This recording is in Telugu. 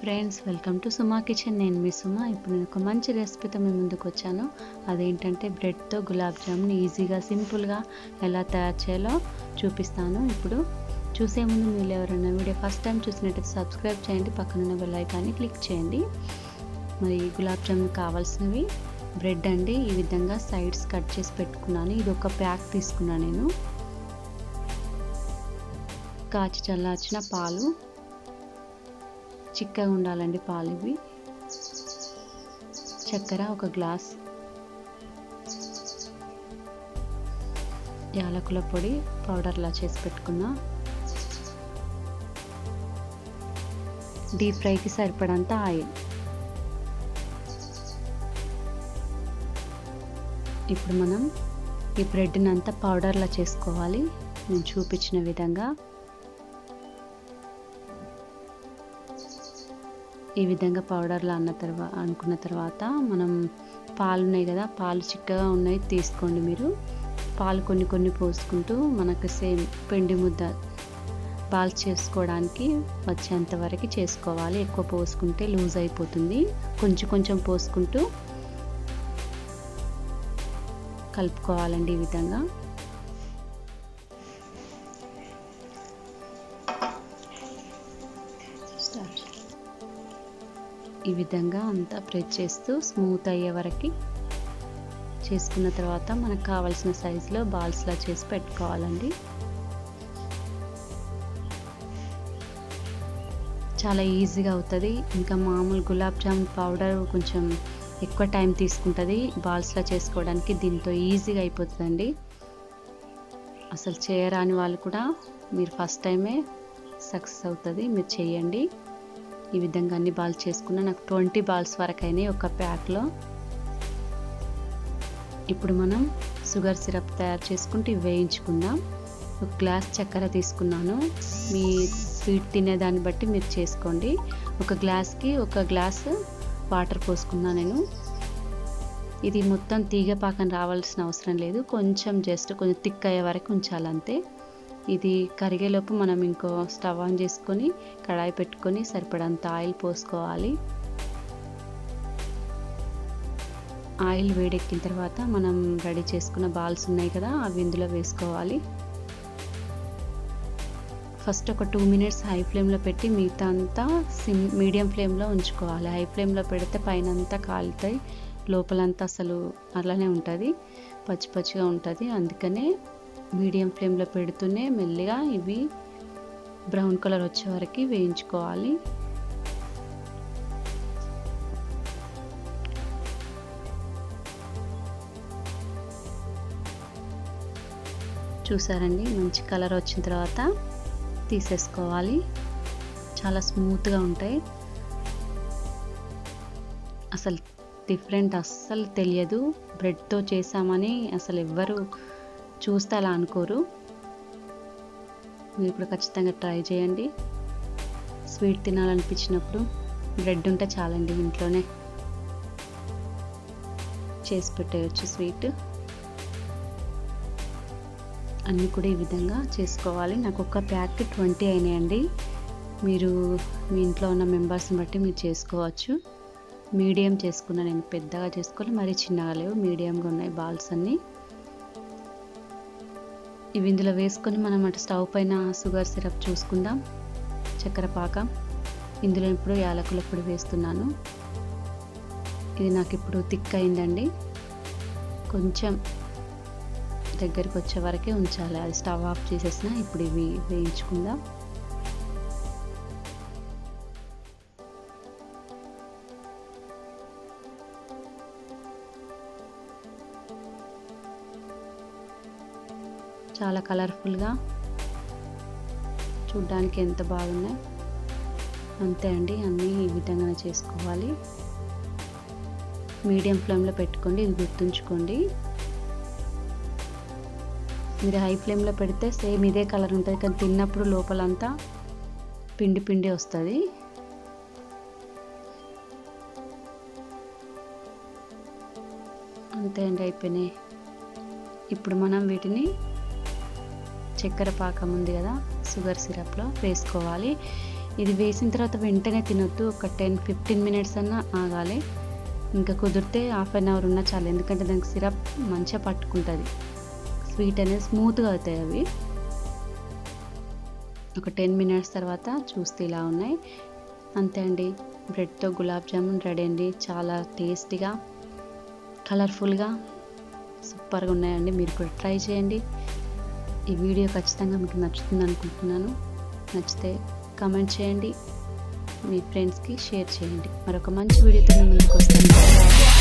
Friends welcome to Suma kitchen నేను మీ సుమా. ఇప్పుడు నేను ఒక మంచి రెసిపీతో మీ ముందుకు వచ్చాను. అదేంటంటే బ్రెడ్తో గులాబ్ జామున్ ఈజీగా సింపుల్గా ఎలా తయారు చేయాలో చూపిస్తాను. ఇప్పుడు చూసే ముందు మీరు ఎవరైనా వీడియో ఫస్ట్ టైం చూసినట్టయితే సబ్స్క్రైబ్ చేయండి. పక్కనున్న బెల్ ఐకాన్ని క్లిక్ చేయండి. మరి గులాబ్ జామున్ కావాల్సినవి బ్రెడ్ అండి. ఈ విధంగా సైడ్స్ కట్ చేసి పెట్టుకున్నాను. ఇది ఒక ప్యాక్ తీసుకున్నాను నేను. కాచి చల్లార్చిన పాలు చిక్కగా ఉండాలండి పాలు ఇవి చక్కెర ఒక గ్లాస్. యాలకుల పొడి పౌడర్లా చేసి పెట్టుకున్నా. డీప్ ఫ్రైకి సరిపడంత ఆయిల్. ఇప్పుడు మనం ఈ బ్రెడ్ని అంతా పౌడర్లా చేసుకోవాలి. నేను చూపించిన విధంగా. ఈ విధంగా పౌడర్లో అన్న తర్వాత అనుకున్న తర్వాత మనం పాలు ఉన్నాయి కదా పాలు చిక్కగా ఉన్నాయి తీసుకోండి మీరు. పాలు కొన్ని కొన్ని పోసుకుంటూ మనకు సేమ్ పిండి ముద్ద పాలు చేసుకోవడానికి వచ్చేంత వరకు చేసుకోవాలి. ఎక్కువ పోసుకుంటే లూజ్ అయిపోతుంది. కొంచెం కొంచెం పోసుకుంటూ కలుపుకోవాలండి ఈ విధంగా. ఈ విధంగా అంతా ప్రెస్ చేస్తూ స్మూత్ అయ్యే వరకు చేసుకున్న తర్వాత మనకు కావాల్సిన సైజులో బాల్స్లా చేసి పెట్టుకోవాలండి. చాలా ఈజీగా అవుతుంది. ఇంకా మామూలు గులాబ్ జామ్ పౌడర్ కొంచెం ఎక్కువ టైం తీసుకుంటుంది. బాల్స్లా చేసుకోవడానికి దీంతో ఈజీగా అయిపోతుందండి. అసలు చేయరాని వాళ్ళు కూడా మీరు ఫస్ట్ టైమే సక్సెస్ అవుతుంది. మీరు చేయండి. ఈ విధంగా అన్ని బాల్స్ చేసుకున్నా నాకు ట్వంటీ బాల్స్ వరకు అయినాయి ఒక ప్యాక్లో. ఇప్పుడు మనం షుగర్ సిరప్ తయారు చేసుకుంటూ వేయించుకుందాం. ఒక గ్లాస్ చక్కెర తీసుకున్నాను. మీ స్వీట్ తినేదాన్ని బట్టి మీరు చేసుకోండి. ఒక గ్లాస్కి ఒక గ్లాస్ వాటర్ పోసుకున్నా నేను. ఇది మొత్తం తీగ పాకం రావాల్సిన అవసరం లేదు. కొంచెం జస్ట్ కొంచెం థిక్ అయ్యే వరకు ఉంచాలంతే. ఇది కరిగేలోపు మనం ఇంకో స్టవ్ ఆన్ చేసుకొని కడాయి పెట్టుకొని సరిపడంత ఆయిల్ పోసుకోవాలి. ఆయిల్ వేడెక్కిన తర్వాత మనం రెడీ చేసుకున్న బాల్స్ ఉన్నాయి కదా అవి ఇందులో వేసుకోవాలి. ఫస్ట్ ఒక టూ మినిట్స్ హై ఫ్లేమ్లో పెట్టి మిగతా అంతా సిమ్ మీడియం ఫ్లేమ్లో ఉంచుకోవాలి. హై ఫ్లేమ్లో పెడితే పైన అంతా కాలుతాయి లోపలంతా అసలు అలానే ఉంటుంది పచ్చి పచ్చిగా ఉంటుంది. అందుకనే మీడియం ఫ్లేమ్లో పెడుతూనే మెల్లిగా ఇవి బ్రౌన్ కలర్ వచ్చే వరకు వేయించుకోవాలి. చూసారండి మంచి కలర్ వచ్చిన తర్వాత తీసేసుకోవాలి. చాలా స్మూత్గా ఉంటాయి. అసలు డిఫరెంట్ అస్సలు తెలియదు. బ్రెడ్తో చేసామని అసలు ఎవ్వరు చూస్తే అలా అనుకోరు. మీరు ఇప్పుడు ఖచ్చితంగా ట్రై చేయండి. స్వీట్ తినాలనిపించినప్పుడు బ్రెడ్ ఉంటే చాలండి ఇంట్లోనే. చేసి పెట్టేయచ్చు స్వీట్. అన్నీ కూడా ఈ విధంగా చేసుకోవాలి. నాకు ఒక ప్యాక్ ట్వంటీ అయినాయండి. మీరు మీ ఇంట్లో ఉన్న మెంబర్స్ని బట్టి మీరు చేసుకోవచ్చు. మీడియం చేసుకున్నా నేను పెద్దగా చేసుకోవాలి. మరీ చిన్నగా లేవు. మీడియంగా ఉన్నాయి బాల్స్ అన్నీ. ఇవి ఇందులో వేసుకొని మనం అటు స్టవ్ పైన షుగర్ సిరప్ చూసుకుందాం. చక్కెర పాక. ఇందులో ఇప్పుడు యాలకుల పొడి వేస్తున్నాను. ఇది నాకు ఇప్పుడు థిక్ అయిందండి. కొంచెం దగ్గరికి వచ్చే వరకే ఉంచాలి. అది స్టవ్ ఆఫ్ చేసేసిన ఇప్పుడు ఇవి వేయించుకుందాం. చాలా కలర్ఫుల్గా చూడ్డానికి ఎంత బాగున్నాయి. అంతే అండి అన్నీ ఈ విధంగానే చేసుకోవాలి. మీడియం ఫ్లేమ్లో పెట్టుకోండి ఇది గుర్తుంచుకోండి. మీరు హై ఫ్లేమ్లో పెడితే సేమ్ ఇదే కలర్ ఉంటుంది కానీ తిన్నప్పుడు లోపలంతా పిండి పిండి వస్తుంది. అంతే అండి అయిపోయినాయి. ఇప్పుడు మనం వీటిని చక్కెర పాకం ఉంది కదా షుగర్ సిరప్లో వేసుకోవాలి. ఇది వేసిన తర్వాత వెంటనే తినొద్దు ఒక టెన్ ఫిఫ్టీన్ మినిట్స్ అన్నా ఆగాలి. ఇంకా కుదిరితే హాఫ్ అన్ అవర్ ఉన్నా చాలు ఎందుకంటే దానికి సిరప్ మంచిగా పట్టుకుంటుంది. స్వీట్ అనేది స్మూత్గా అవుతాయి అవి. ఒక టెన్ మినిట్స్ తర్వాత చూస్తే ఇలా ఉన్నాయి. అంతే అండి. బ్రెడ్తో గులాబ్ జామున్ రెడీ అండి. చాలా టేస్టీగా కలర్ఫుల్గా సూపర్గా ఉన్నాయండి. మీరు కూడా ట్రై చేయండి. ఈ వీడియో ఖచ్చితంగా మీకు నచ్చుతుంది అనుకుంటున్నాను. నచ్చితే కమెంట్ చేయండి. మీ ఫ్రెండ్స్కి షేర్ చేయండి. మరొక మంచి వీడియోతో మీ ముందుకు వస్తాను.